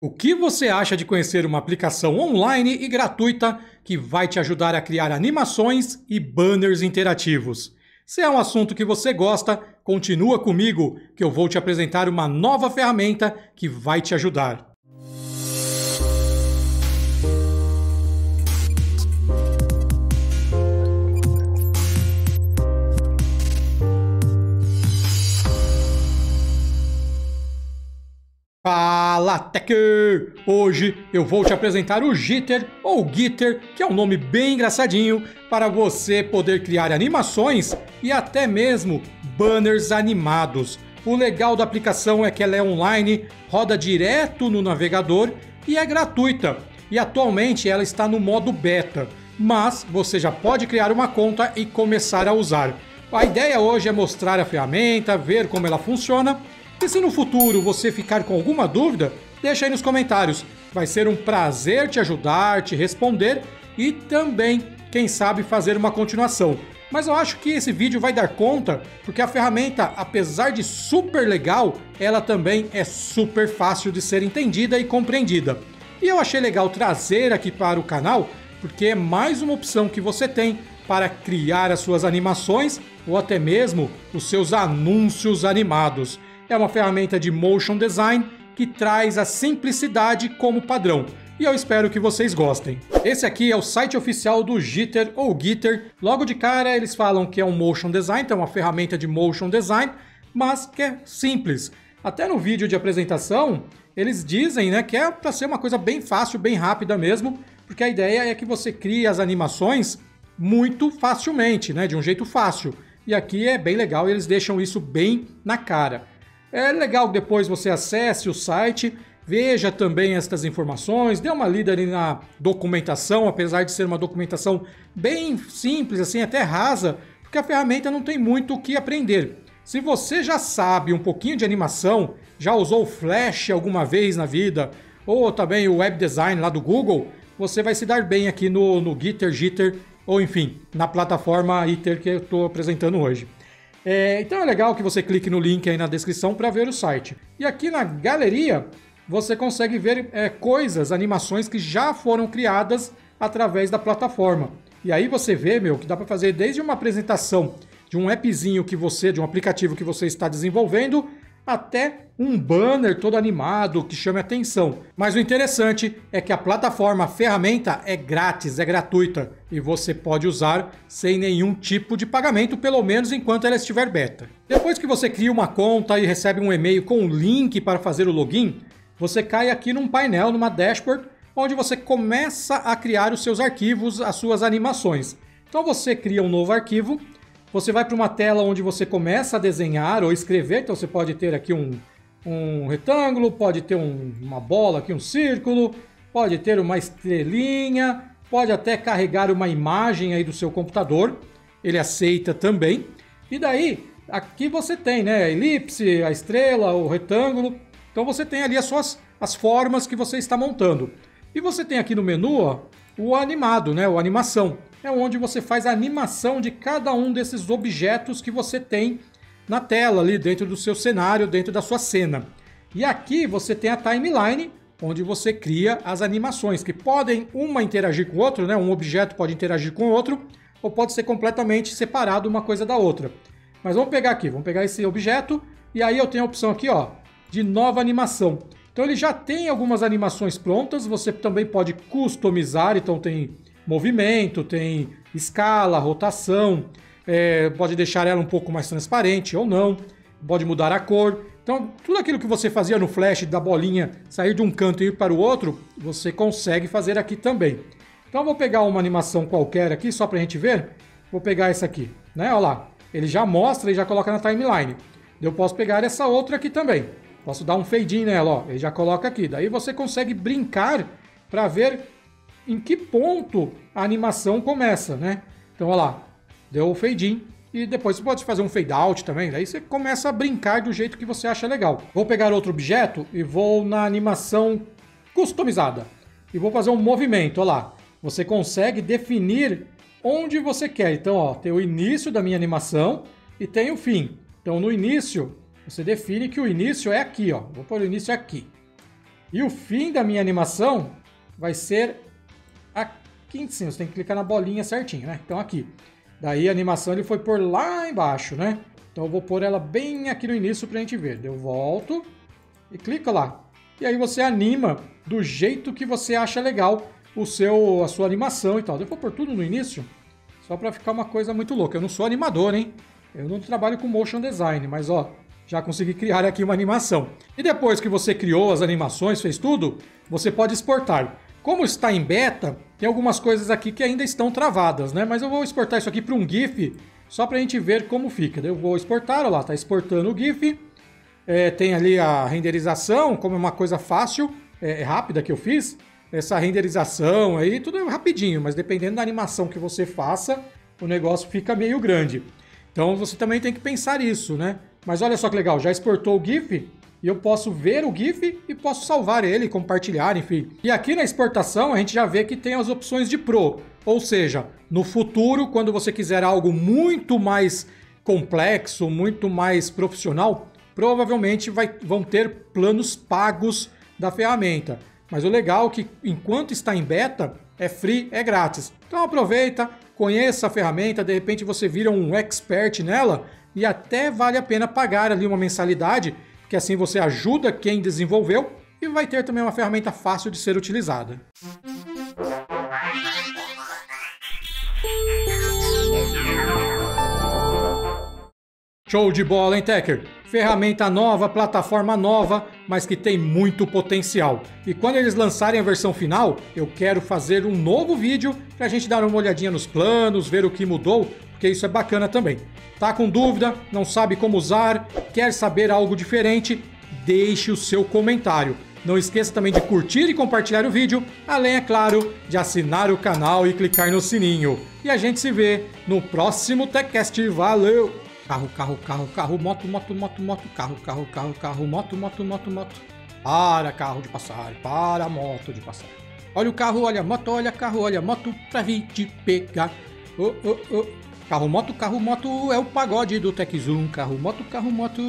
O que você acha de conhecer uma aplicação online e gratuita que vai te ajudar a criar animações e banners interativos? Se é um assunto que você gosta, continua comigo que eu vou te apresentar uma nova ferramenta que vai te ajudar. Fala Techer! Hoje eu vou te apresentar o Jitter ou Gitter, que é um nome bem engraçadinho para você poder criar animações e até mesmo banners animados. O legal da aplicação é que ela é online, roda direto no navegador e é gratuita. E atualmente ela está no modo beta, mas você já pode criar uma conta e começar a usar. A ideia hoje é mostrar a ferramenta, ver como ela funciona e se no futuro você ficar com alguma dúvida, deixa aí nos comentários. Vai ser um prazer te ajudar, te responder e também, quem sabe, fazer uma continuação. Mas eu acho que esse vídeo vai dar conta, porque a ferramenta, apesar de super legal, ela também é super fácil de ser entendida e compreendida. E eu achei legal trazer aqui para o canal, porque é mais uma opção que você tem para criar as suas animações ou até mesmo os seus anúncios animados é uma ferramenta de motion design que traz a simplicidade como padrão. E eu espero que vocês gostem. Esse aqui é o site oficial do Jitter ou Gitter. Logo de cara eles falam que é um motion design, então é uma ferramenta de motion design, mas que é simples. Até no vídeo de apresentação, eles dizem né, que é para ser uma coisa bem fácil, bem rápida mesmo, porque a ideia é que você crie as animações muito facilmente, né, de um jeito fácil. E aqui é bem legal, eles deixam isso bem na cara. É legal depois você acesse o site, veja também estas informações, dê uma lida ali na documentação, apesar de ser uma documentação bem simples, assim, até rasa, porque a ferramenta não tem muito o que aprender. Se você já sabe um pouquinho de animação, já usou Flash alguma vez na vida, ou também o Web Design lá do Google, você vai se dar bem aqui no, no Gitter, Jitter, ou enfim, na plataforma ITER que eu estou apresentando hoje. É, então é legal que você clique no link aí na descrição para ver o site. E aqui na galeria você consegue ver é, coisas, animações que já foram criadas através da plataforma. E aí você vê, meu, que dá para fazer desde uma apresentação de um appzinho que você, de um aplicativo que você está desenvolvendo, até um banner todo animado que chame atenção. Mas o interessante é que a plataforma, a ferramenta é grátis, é gratuita e você pode usar sem nenhum tipo de pagamento, pelo menos enquanto ela estiver beta. Depois que você cria uma conta e recebe um e-mail com um link para fazer o login, você cai aqui num painel, numa dashboard, onde você começa a criar os seus arquivos, as suas animações. Então você cria um novo arquivo você vai para uma tela onde você começa a desenhar ou escrever, então você pode ter aqui um, um retângulo, pode ter um, uma bola aqui, um círculo, pode ter uma estrelinha, pode até carregar uma imagem aí do seu computador, ele aceita também. E daí, aqui você tem, né, a elipse, a estrela, o retângulo. Então você tem ali as suas as formas que você está montando. E você tem aqui no menu ó, o animado, né, o animação é onde você faz a animação de cada um desses objetos que você tem na tela ali dentro do seu cenário, dentro da sua cena. E aqui você tem a timeline, onde você cria as animações, que podem uma interagir com o outro, né? Um objeto pode interagir com o outro, ou pode ser completamente separado uma coisa da outra. Mas vamos pegar aqui, vamos pegar esse objeto, e aí eu tenho a opção aqui, ó, de nova animação. Então ele já tem algumas animações prontas, você também pode customizar, então tem movimento, tem escala, rotação, é, pode deixar ela um pouco mais transparente ou não, pode mudar a cor. Então, tudo aquilo que você fazia no Flash da bolinha sair de um canto e ir para o outro, você consegue fazer aqui também. Então, vou pegar uma animação qualquer aqui, só para a gente ver. Vou pegar essa aqui, né? Olha lá. Ele já mostra e já coloca na timeline. Eu posso pegar essa outra aqui também. Posso dar um fade in nela, ó. Ele já coloca aqui. Daí você consegue brincar para ver em que ponto a animação começa, né? Então, olha lá, deu o fade in e depois você pode fazer um fade out também, daí você começa a brincar do jeito que você acha legal. Vou pegar outro objeto e vou na animação customizada e vou fazer um movimento, olha lá. Você consegue definir onde você quer. Então, ó, tem o início da minha animação e tem o fim. Então, no início, você define que o início é aqui, ó. Vou pôr o início aqui. E o fim da minha animação vai ser aqui em cima. Você tem que clicar na bolinha certinho, né? Então aqui. Daí a animação ele foi por lá embaixo, né? Então eu vou pôr ela bem aqui no início pra gente ver. Eu volto e clica lá. E aí você anima do jeito que você acha legal o seu, a sua animação e tal. Eu vou pôr tudo no início, só para ficar uma coisa muito louca. Eu não sou animador, hein? Eu não trabalho com motion design, mas ó, já consegui criar aqui uma animação. E depois que você criou as animações, fez tudo, você pode exportar. Como está em beta, tem algumas coisas aqui que ainda estão travadas, né? Mas eu vou exportar isso aqui para um GIF, só para a gente ver como fica. Eu vou exportar, olha lá, tá exportando o GIF. É, tem ali a renderização, como é uma coisa fácil, é, rápida que eu fiz. Essa renderização aí, tudo é rapidinho, mas dependendo da animação que você faça, o negócio fica meio grande. Então você também tem que pensar isso, né? Mas olha só que legal, já exportou o GIF e eu posso ver o GIF e posso salvar ele, compartilhar, enfim. E aqui na exportação a gente já vê que tem as opções de Pro, ou seja, no futuro, quando você quiser algo muito mais complexo, muito mais profissional, provavelmente vai, vão ter planos pagos da ferramenta. Mas o legal é que enquanto está em beta, é free, é grátis. Então aproveita, conheça a ferramenta, de repente você vira um expert nela e até vale a pena pagar ali uma mensalidade, porque assim você ajuda quem desenvolveu e vai ter também uma ferramenta fácil de ser utilizada. Show de bola, hein, Tecker? Ferramenta nova, plataforma nova, mas que tem muito potencial. E quando eles lançarem a versão final, eu quero fazer um novo vídeo para a gente dar uma olhadinha nos planos, ver o que mudou, porque isso é bacana também. Tá com dúvida, não sabe como usar, quer saber algo diferente? Deixe o seu comentário. Não esqueça também de curtir e compartilhar o vídeo, além, é claro, de assinar o canal e clicar no sininho. E a gente se vê no próximo TechCast. Valeu! Carro, carro, carro, carro, moto, moto, moto, moto, carro, carro, carro, carro, moto, moto, moto, moto. Para carro de passar, para moto de passar. Olha o carro, olha a moto, olha carro, olha a moto pra vir te pegar. Oh, oh, oh. Carro, moto, carro, moto é o pagode do Tech Zoom. Carro, moto, carro, moto.